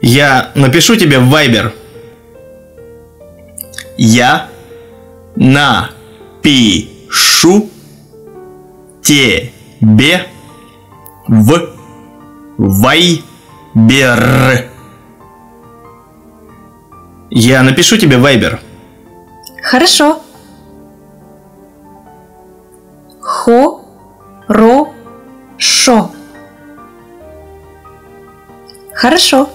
Я напишу тебе в Viber. Я напишу тебе в Viber. Я напишу тебе Viber. Хорошо. Хо-ро-шо. Хорошо.